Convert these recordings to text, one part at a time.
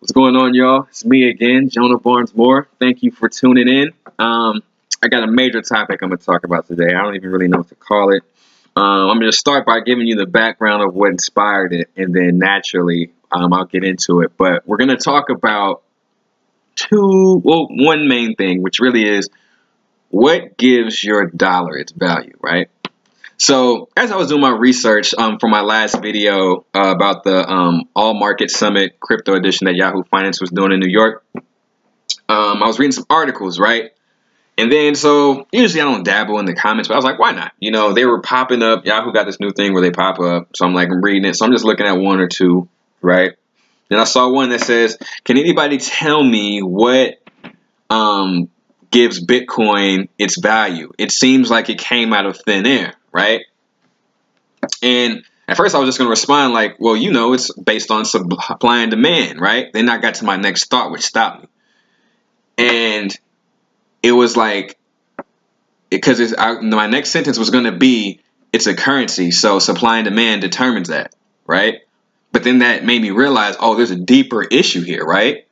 What's going on, y'all? It's me again, Jonah Barnes Moore. Thank you for tuning in. Um, I got a major topic I'm going to talk about today. I don't even really know what to call it. Um, I'm going to start by giving you the background of what inspired it, and then naturally um, I'll get into it. But we're going to talk about two, well, one main thing, which really is what gives your dollar its value, right? So as I was doing my research um, for my last video uh, about the um, All Market Summit Crypto Edition that Yahoo Finance was doing in New York, um, I was reading some articles, right? And then, so usually I don't dabble in the comments, but I was like, why not? You know, they were popping up. Yahoo got this new thing where they pop up. So I'm like, I'm reading it. So I'm just looking at one or two, right? Then I saw one that says, can anybody tell me what um, gives Bitcoin its value? It seems like it came out of thin air right? And at first I was just going to respond like, well, you know, it's based on supply and demand, right? Then I got to my next thought, which stopped me. And it was like, because my next sentence was going to be, it's a currency, so supply and demand determines that, right? But then that made me realize, oh, there's a deeper issue here, right?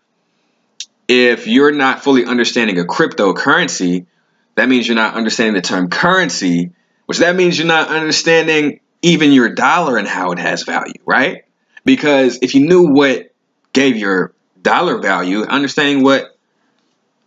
If you're not fully understanding a cryptocurrency, that means you're not understanding the term currency, which that means you're not understanding even your dollar and how it has value, right? Because if you knew what gave your dollar value, understanding what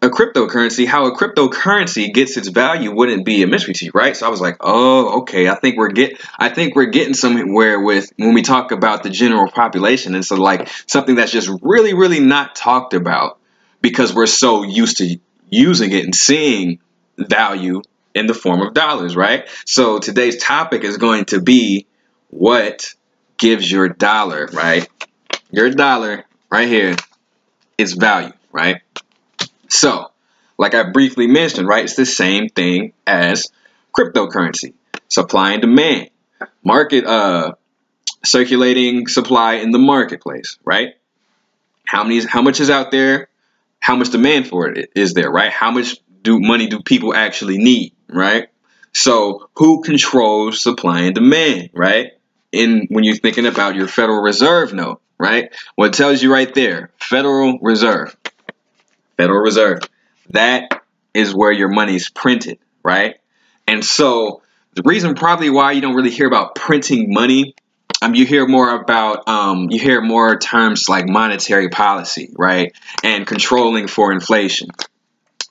a cryptocurrency, how a cryptocurrency gets its value wouldn't be a mystery to you, right? So I was like, oh, okay. I think we're get, I think we're getting somewhere with when we talk about the general population, and so like something that's just really, really not talked about because we're so used to using it and seeing value in the form of dollars, right? So today's topic is going to be what gives your dollar, right? Your dollar right here is value, right? So, like I briefly mentioned, right, it's the same thing as cryptocurrency, supply and demand, market, uh, circulating supply in the marketplace, right? How many, how much is out there? How much demand for it is there, right? How much do money do people actually need? right? So who controls supply and demand, right? In when you're thinking about your Federal Reserve note, right? What well, tells you right there, Federal Reserve, Federal Reserve, that is where your money is printed, right? And so the reason probably why you don't really hear about printing money, um, you hear more about um, you hear more terms like monetary policy, right, and controlling for inflation.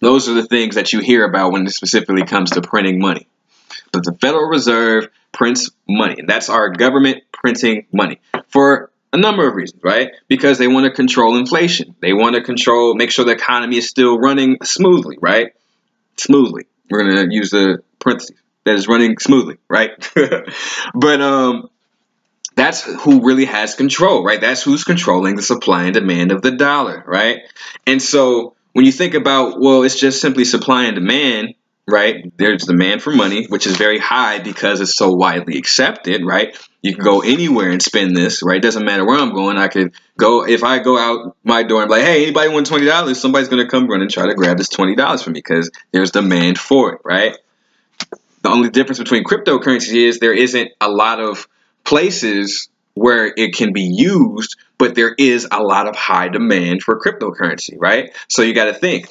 Those are the things that you hear about when it specifically comes to printing money. But the Federal Reserve prints money, and that's our government printing money for a number of reasons, right? Because they want to control inflation. They want to control, make sure the economy is still running smoothly, right? Smoothly. We're going to use the parentheses that is running smoothly, right? but um, that's who really has control, right? That's who's controlling the supply and demand of the dollar, right? And so when you think about, well, it's just simply supply and demand, right? There's demand for money, which is very high because it's so widely accepted, right? You can go anywhere and spend this, right? It doesn't matter where I'm going. I could go, if I go out my door and be like, hey, anybody want $20? Somebody's going to come run and try to grab this $20 from me because there's demand for it, right? The only difference between cryptocurrency is there isn't a lot of places where it can be used, but there is a lot of high demand for cryptocurrency, right? So you got to think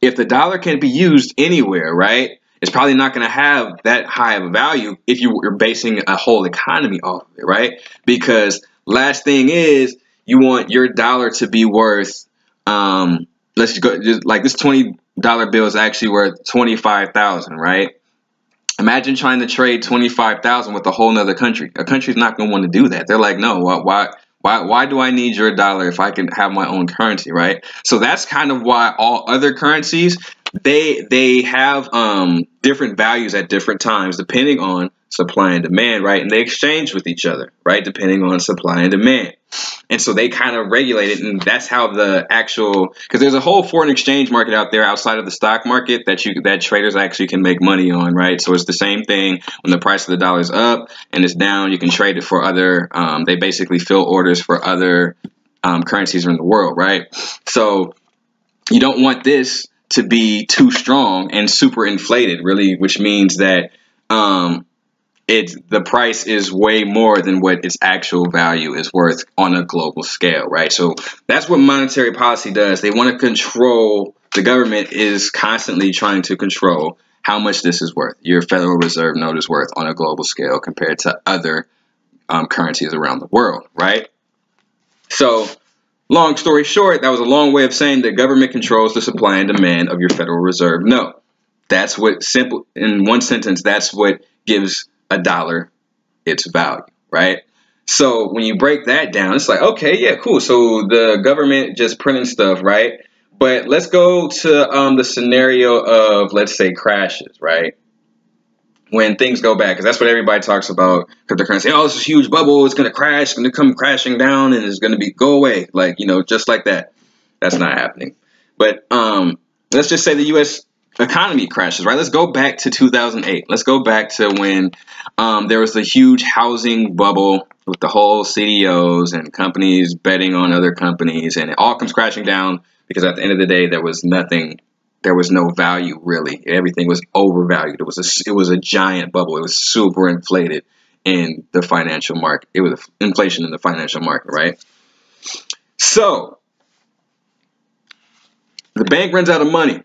if the dollar can be used anywhere, right? It's probably not going to have that high of a value if you're basing a whole economy off of it, right? Because last thing is you want your dollar to be worth, um, let's go, just like this twenty dollar bill is actually worth twenty five thousand, right? Imagine trying to trade 25,000 with a whole nother country. A country's not going to want to do that. They're like, no, why, why, why do I need your dollar if I can have my own currency, right? So that's kind of why all other currencies, they, they have um, different values at different times depending on supply and demand, right? And they exchange with each other, right? Depending on supply and demand. And so they kind of regulate it, and that's how the actual because there's a whole foreign exchange market out there outside of the stock market that you that traders actually can make money on, right? So it's the same thing when the price of the dollar is up and it's down, you can trade it for other. Um, they basically fill orders for other um, currencies in the world, right? So you don't want this to be too strong and super inflated, really, which means that um, the price is way more than what its actual value is worth on a global scale, right? So that's what monetary policy does. They want to control. The government is constantly trying to control how much this is worth. Your Federal Reserve note is worth on a global scale compared to other um, currencies around the world, right? So, long story short, that was a long way of saying that government controls the supply and demand of your Federal Reserve note. That's what simple in one sentence. That's what gives a dollar its value, right? So when you break that down, it's like, okay, yeah, cool. So the government just printing stuff, right? But let's go to um, the scenario of, let's say, crashes, right? When things go bad, because that's what everybody talks about. Cryptocurrency, oh, it's a huge bubble, it's gonna crash, it's gonna come crashing down, and it's gonna be go away, like you know, just like that. That's not happening. But um, let's just say the U.S economy crashes, right? Let's go back to 2008. Let's go back to when um, there was a huge housing bubble with the whole CDOs and companies betting on other companies, and it all comes crashing down because at the end of the day, there was nothing, there was no value really. Everything was overvalued. It was a, it was a giant bubble. It was super inflated in the financial market. It was inflation in the financial market, right? So the bank runs out of money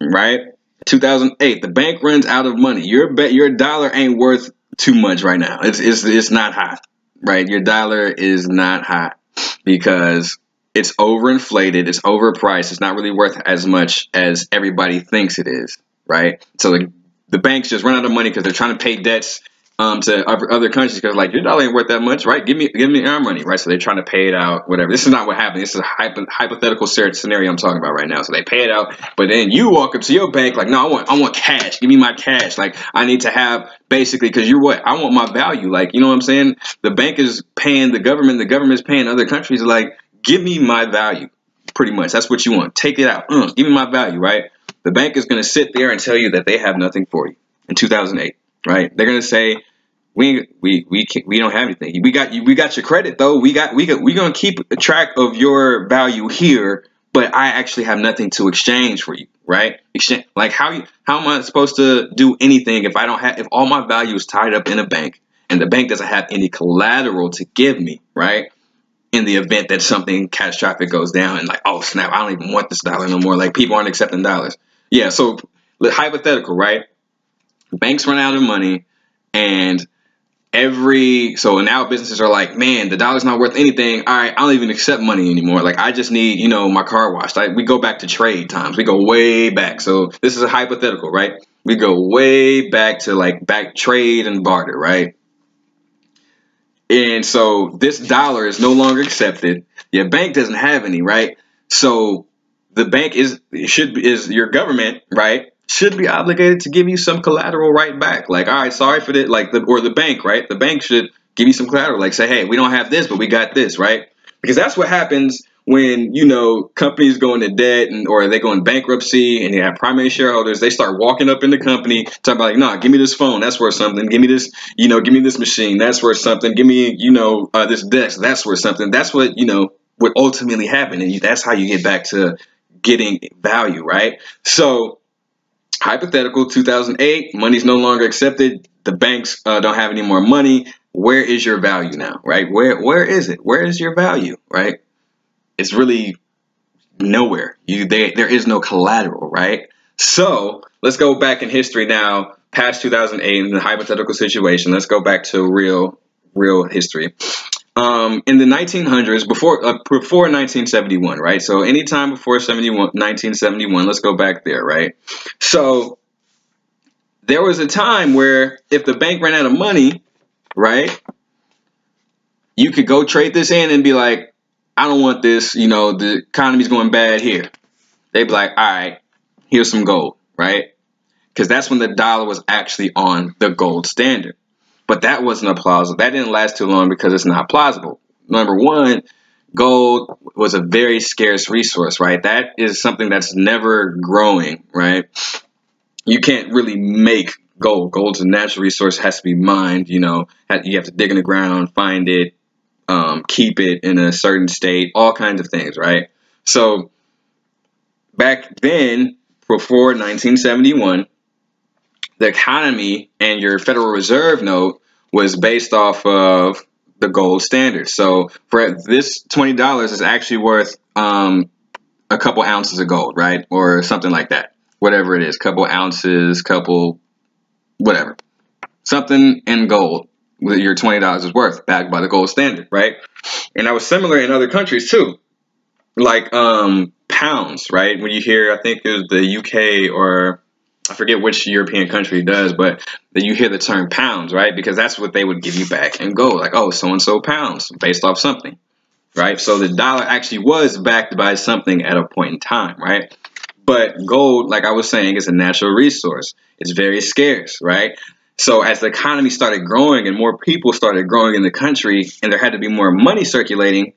right? 2008, the bank runs out of money. Your bet, your dollar ain't worth too much right now. It's it's it's not hot, right? Your dollar is not hot because it's overinflated, it's overpriced, it's not really worth as much as everybody thinks it is, right? So the, the banks just run out of money because they're trying to pay debts um, to other countries because like your dollar ain't worth that much, right? Give me give me our money, right? So they're trying to pay it out, whatever. This is not what happened. This is a hypo- hypothetical scenario I'm talking about right now. So they pay it out, but then you walk up to your bank like, no, I want I want cash. Give me my cash. Like I need to have basically because you're what I want my value. Like you know what I'm saying? The bank is paying the government. The government is paying other countries. Like give me my value. Pretty much, that's what you want. Take it out. Uh, give me my value, right? The bank is going to sit there and tell you that they have nothing for you in 2008, right? They're going to say, we we we can't, we don't have anything. We got you. We got your credit though. We got we got we gonna keep track of your value here, but I actually have nothing to exchange for you, right? Like how you how am I supposed to do anything if I don't have if all my value is tied up in a bank and the bank doesn't have any collateral to give me, right? In the event that something catastrophic goes down and like oh snap, I don't even want this dollar no more. Like people aren't accepting dollars. Yeah, so hypothetical, right? Banks run out of money and every so now businesses are like, man, the dollar's not worth anything. All right, I don't even accept money anymore. Like I just need, you know, my car washed. We go back to trade times. We go way back. So this is a hypothetical, right? We go way back to like back trade and barter, right? And so this dollar is no longer accepted. Your bank doesn't have any, right? So the bank is should is your government, right? should be obligated to give you some collateral right back. Like, all right, sorry for that. Like, the, or the bank, right? The bank should give you some collateral. Like, say, hey, we don't have this, but we got this, right? Because that's what happens when you know companies go into debt and or they go in bankruptcy and they have primary shareholders. They start walking up in the company talking about like, nah, give me this phone, that's worth something. Give me this, you know, give me this machine, that's worth something. Give me, you know, uh, this desk, that's worth something. That's what you know would ultimately happen, and that's how you get back to getting value, right? So hypothetical 2008 money's no longer accepted the banks uh, don't have any more money where is your value now right where where is it where is your value right it's really nowhere you they, there is no collateral right so let's go back in history now past 2008 in the hypothetical situation let's go back to real real history um, in the 1900s, before uh, before 1971, right? So anytime before 71, 1971, let's go back there, right? So there was a time where if the bank ran out of money, right, you could go trade this in and be like, I don't want this, you know, the economy's going bad here. They'd be like, all right, here's some gold, right? Because that's when the dollar was actually on the gold standard. But that wasn't a plausible. That didn't last too long because it's not plausible. Number one, gold was a very scarce resource, right? That is something that's never growing, right? You can't really make gold. Gold's a natural resource, has to be mined, you know, you have to dig in the ground, find it, um, keep it in a certain state, all kinds of things, right? So back then, before 1971, the economy and your Federal Reserve note was based off of the gold standard. So for this twenty dollars is actually worth um, a couple ounces of gold, right, or something like that. Whatever it is, couple ounces, couple, whatever, something in gold your twenty dollars is worth, backed by the gold standard, right? And that was similar in other countries too, like um, pounds, right? When you hear, I think it was the UK or I forget which European country does, but that you hear the term pounds, right? Because that's what they would give you back and gold, like, oh, so and so pounds based off something, right? So the dollar actually was backed by something at a point in time, right? But gold, like I was saying, is a natural resource. It's very scarce, right? So as the economy started growing and more people started growing in the country, and there had to be more money circulating,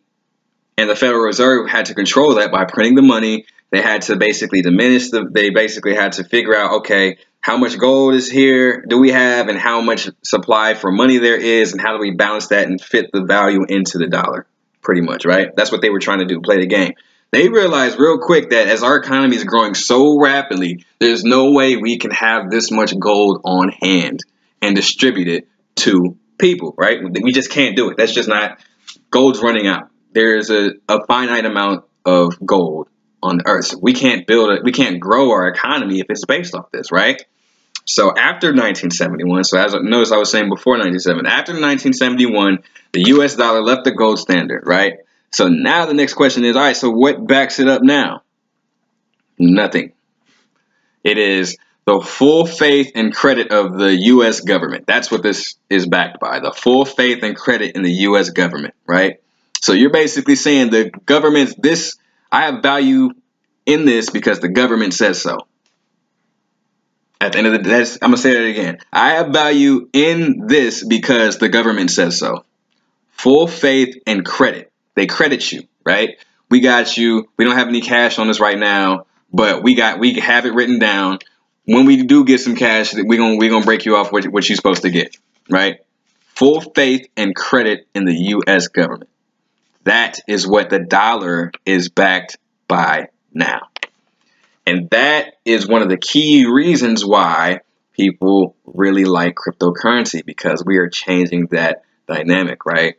and the Federal Reserve had to control that by printing the money they had to basically diminish the, they basically had to figure out, okay, how much gold is here do we have and how much supply for money there is and how do we balance that and fit the value into the dollar pretty much right? That's what they were trying to do play the game. They realized real quick that as our economy is growing so rapidly there's no way we can have this much gold on hand and distribute it to people right we just can't do it that's just not gold's running out there's a, a finite amount of gold on the earth. So we can't build it, we can't grow our economy if it's based off this, right? So after 1971, so as I notice I was saying before 1970, after 1971, the US dollar left the gold standard, right? So now the next question is, all right, so what backs it up now? Nothing. It is the full faith and credit of the US government. That's what this is backed by. The full faith and credit in the US government, right? So you're basically saying the government's this I have value in this because the government says so. At the end of the day, I'm going to say that again. I have value in this because the government says so. Full faith and credit. They credit you, right? We got you. We don't have any cash on us right now, but we got we have it written down. When we do get some cash, we're gonna we're gonna break you off what, what you're supposed to get, right? Full faith and credit in the U.S. government. That is what the dollar is backed by now. And that is one of the key reasons why people really like cryptocurrency because we are changing that dynamic, right?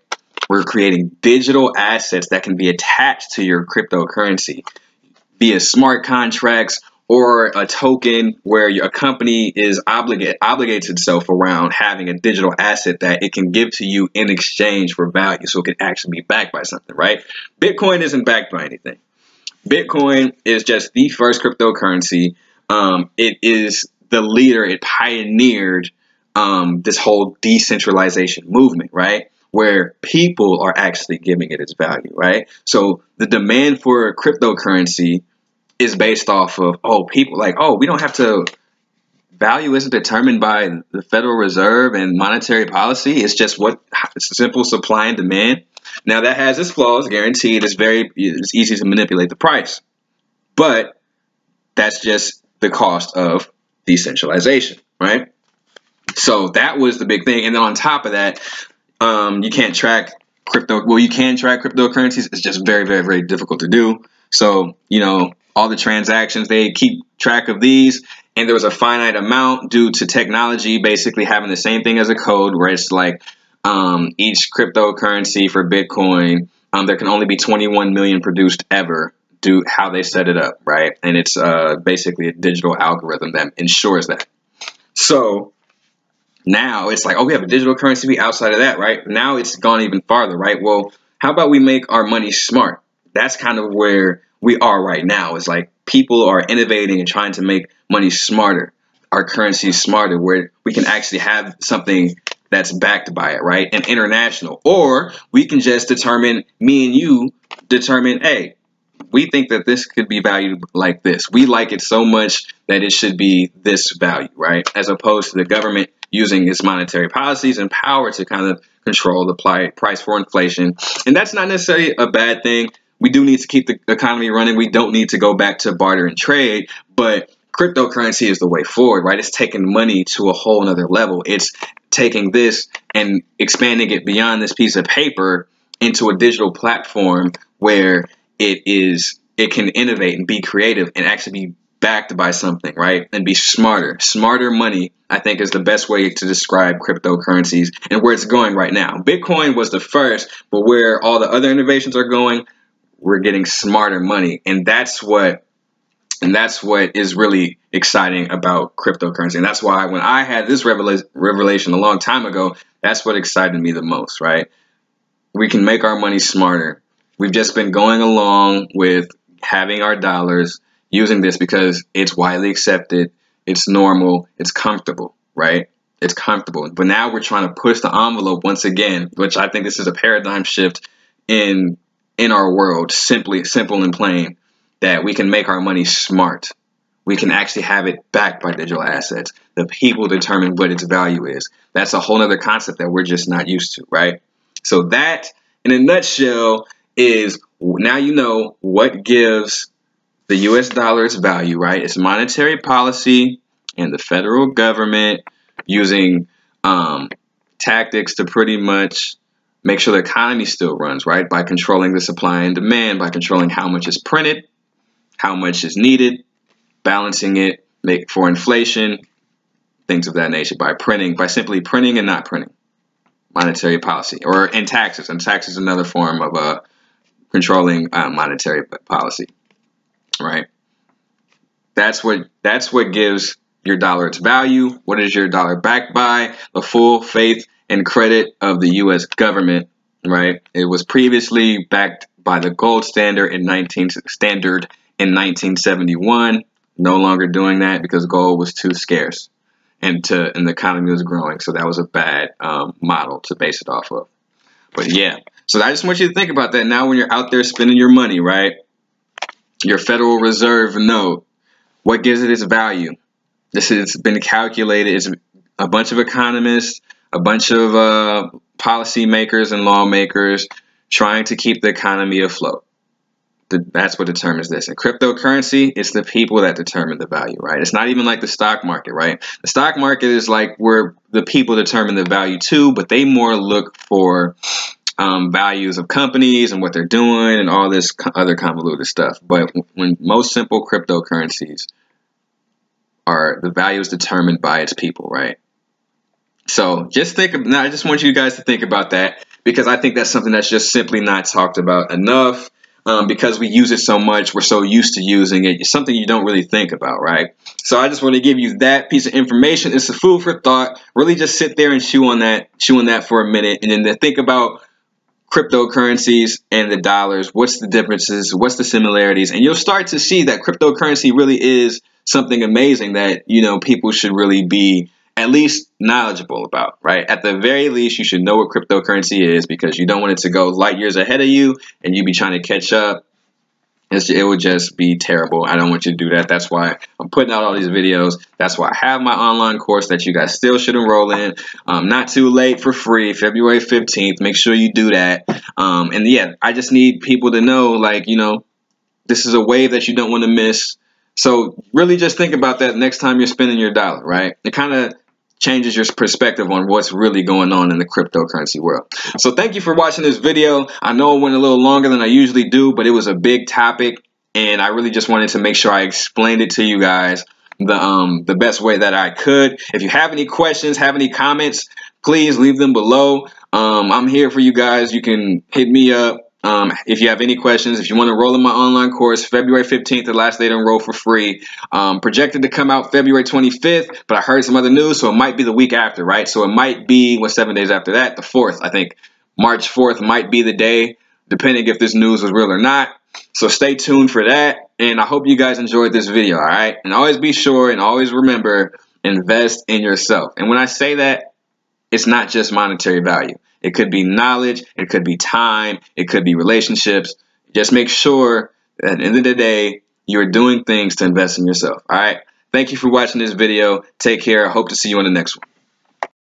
We're creating digital assets that can be attached to your cryptocurrency via smart contracts or a token where a company is obligate obligates itself around having a digital asset that it can give to you in exchange for value so it can actually be backed by something right? Bitcoin isn't backed by anything. Bitcoin is just the first cryptocurrency. Um, it is the leader it pioneered um, this whole decentralization movement right? Where people are actually giving it its value right? So the demand for cryptocurrency is based off of oh people like oh we don't have to value isn't determined by the Federal Reserve and monetary policy. It's just what it's simple supply and demand. Now that has its flaws, guaranteed. It's very it's easy to manipulate the price, but that's just the cost of decentralization, right? So that was the big thing. And then on top of that, um, you can't track crypto. Well, you can track cryptocurrencies. It's just very, very, very difficult to do. So you know, all the transactions. They keep track of these, and there was a finite amount due to technology basically having the same thing as a code, where it's like um, each cryptocurrency for Bitcoin, um, there can only be 21 million produced ever. Do how they set it up, right? And it's uh, basically a digital algorithm that ensures that. So now it's like, oh, we have a digital currency outside of that, right? Now it's gone even farther, right? Well, how about we make our money smart? That's kind of where we are right now. It's like people are innovating and trying to make money smarter, our currency smarter, where we can actually have something that's backed by it, right? And international. Or we can just determine, me and you determine, hey, we think that this could be valued like this. We like it so much that it should be this value, right? As opposed to the government using its monetary policies and power to kind of control the price for inflation. And that's not necessarily a bad thing we do need to keep the economy running. We don't need to go back to barter and trade, but cryptocurrency is the way forward, right? It's taking money to a whole nother level. It's taking this and expanding it beyond this piece of paper into a digital platform where it is it can innovate and be creative and actually be backed by something, right? And be smarter. Smarter money, I think, is the best way to describe cryptocurrencies and where it's going right now. Bitcoin was the first, but where all the other innovations are going, we're getting smarter money. And that's what and that's what is really exciting about cryptocurrency. And that's why when I had this revelation a long time ago, that's what excited me the most, right? We can make our money smarter. We've just been going along with having our dollars using this because it's widely accepted, it's normal, it's comfortable, right? It's comfortable. But now we're trying to push the envelope once again, which I think this is a paradigm shift in in our world, simply simple and plain, that we can make our money smart. We can actually have it backed by digital assets. The people determine what its value is. That's a whole other concept that we're just not used to, right? So that, in a nutshell, is now you know what gives the US dollar its value, right? It's monetary policy and the federal government using um, tactics to pretty much make sure the economy still runs, right? By controlling the supply and demand, by controlling how much is printed, how much is needed, balancing it make for inflation, things of that nature, by printing, by simply printing and not printing. Monetary policy, or in taxes, and taxes is another form of uh, controlling uh, monetary policy right? That's what that's what gives your dollar its value. What is your dollar backed by? The full faith and credit of the U.S. government, right? It was previously backed by the gold standard in 19 standard in 1971. No longer doing that because gold was too scarce, and to and the economy was growing. So that was a bad um, model to base it off of. But yeah, so I just want you to think about that now when you're out there spending your money, right? your Federal Reserve note, what gives it its value? This has been calculated. It's a bunch of economists, a bunch of uh, policymakers and lawmakers trying to keep the economy afloat. That's what determines this. And cryptocurrency, it's the people that determine the value, right? It's not even like the stock market, right? The stock market is like where the people determine the value too, but they more look for um, values of companies and what they're doing and all this other convoluted stuff. But when most simple cryptocurrencies are the value is determined by its people, right? So just think. Of, now, I just want you guys to think about that because I think that's something that's just simply not talked about enough. Um, because we use it so much, we're so used to using it. It's something you don't really think about, right? So I just want to give you that piece of information. It's a food for thought. Really, just sit there and chew on that, chew on that for a minute, and then to think about cryptocurrencies and the dollars. What's the differences? What's the similarities? And you'll start to see that cryptocurrency really is something amazing that, you know, people should really be at least knowledgeable about, right? At the very least, you should know what cryptocurrency is because you don't want it to go light years ahead of you and you be trying to catch up it's, it would just be terrible. I don't want you to do that. That's why I'm putting out all these videos. That's why I have my online course that you guys still should enroll in. Um, not too late for free, February 15th. Make sure you do that. Um, and yeah, I just need people to know, like, you know, this is a wave that you don't want to miss. So really just think about that next time you're spending your dollar, right? It kind of changes your perspective on what's really going on in the cryptocurrency world. So thank you for watching this video. I know it went a little longer than I usually do, but it was a big topic and I really just wanted to make sure I explained it to you guys the um the best way that I could. If you have any questions, have any comments, please leave them below. Um, I'm here for you guys. You can hit me up. Um, if you have any questions, if you want to enroll in my online course, February 15th, the last day to enroll for free. Um, projected to come out February 25th, but I heard some other news, so it might be the week after, right? So it might be, what, seven days after that? The 4th, I think. March 4th might be the day, depending if this news was real or not. So stay tuned for that, and I hope you guys enjoyed this video, all right? And always be sure and always remember, invest in yourself. And when I say that, it's not just monetary value. It could be knowledge, it could be time, it could be relationships. Just make sure that at the end of the day, you're doing things to invest in yourself. All right. Thank you for watching this video. Take care. I hope to see you on the next one.